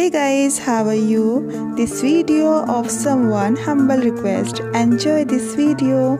Hey guys, how are you? This video of someone humble request. Enjoy this video.